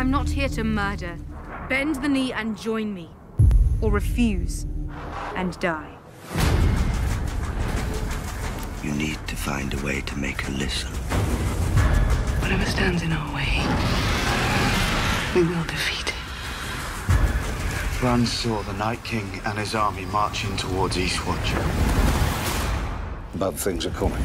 I'm not here to murder. Bend the knee and join me. Or refuse and die. You need to find a way to make her listen. Whatever stands in our way, we will defeat it. Bran saw the Night King and his army marching towards Eastwatch. Bad things are coming.